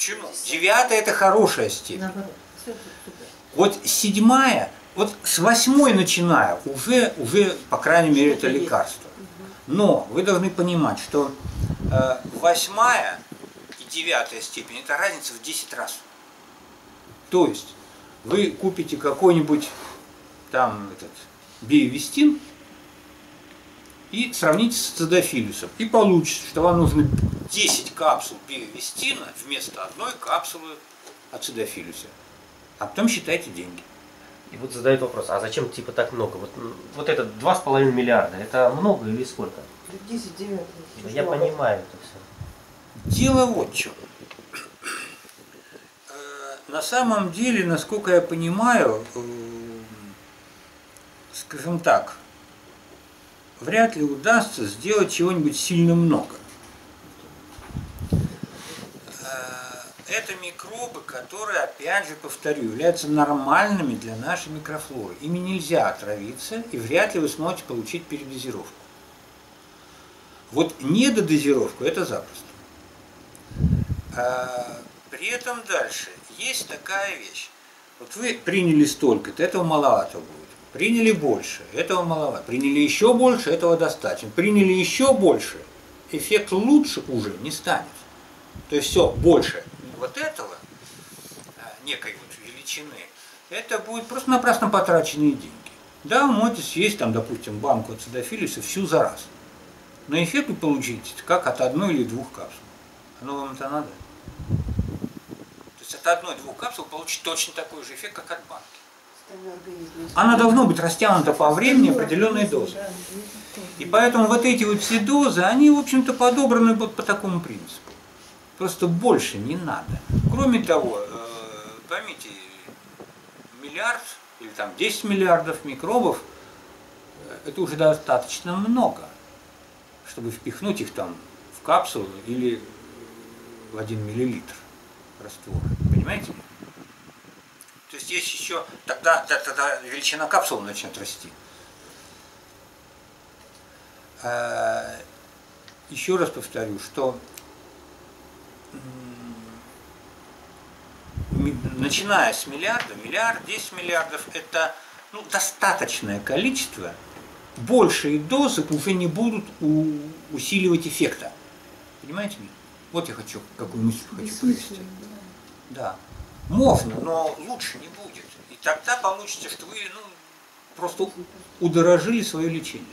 Почему? Девятая это хорошая степень. Наоборот. Вот седьмая, вот с восьмой начиная, уже, уже по крайней мере, это лекарство. Но вы должны понимать, что э, восьмая и девятая степень – это разница в 10 раз. То есть вы купите какой-нибудь там этот биовестин и сравните с цидофилюсом. И получится, что вам нужно 10 капсул биовестина вместо одной капсулы ацидофилюса. А потом считайте деньги. И вот задают вопрос, а зачем типа так много? Вот, вот это 2,5 миллиарда, это много или сколько? 10 девятых. Да я понимаю это все. Дело вот в чем. Э, На самом деле, насколько я понимаю, э, скажем так, вряд ли удастся сделать чего-нибудь сильно много. Это микробы, которые, опять же, повторю, являются нормальными для нашей микрофлоры. Ими нельзя отравиться, и вряд ли вы сможете получить передозировку. Вот недодозировку – это запросто. А, При этом дальше есть такая вещь. Вот вы приняли столько-то, этого маловато будет. Приняли больше, этого маловато. Приняли еще больше, этого достаточно. Приняли еще больше, эффект лучше уже не станет. То есть все, больше вот этого, а, некой вот величины, это будет просто-напросто потраченные деньги. Да, вы можете съесть там, допустим, банку ацидофилиса всю за раз. Но эффект вы получите как от одной или двух капсул. Оно вам это надо? То есть от одной-двух капсул получить точно такой же эффект, как от банки. Она должна быть растянута по времени определенной дозы. И поэтому вот эти вот все дозы, они, в общем-то, подобраны вот по такому принципу. Просто больше не надо. Кроме того, э, поймите, миллиард или там 10 миллиардов микробов, э, это уже достаточно много, чтобы впихнуть их там в капсулу или в 1 миллилитр раствора. Понимаете? То есть есть еще, тогда, да- тогда величина капсулы начнет расти. Э, Еще раз повторю, что начиная с миллиарда, миллиард, 10 миллиардов, это ну, достаточное количество, большие дозы уже не будут у- усиливать эффекта. Понимаете меня? Вот я хочу, какую мысль хочу провести. Да. Можно, но лучше не будет. И тогда получится, что вы ну, просто удорожили свое лечение.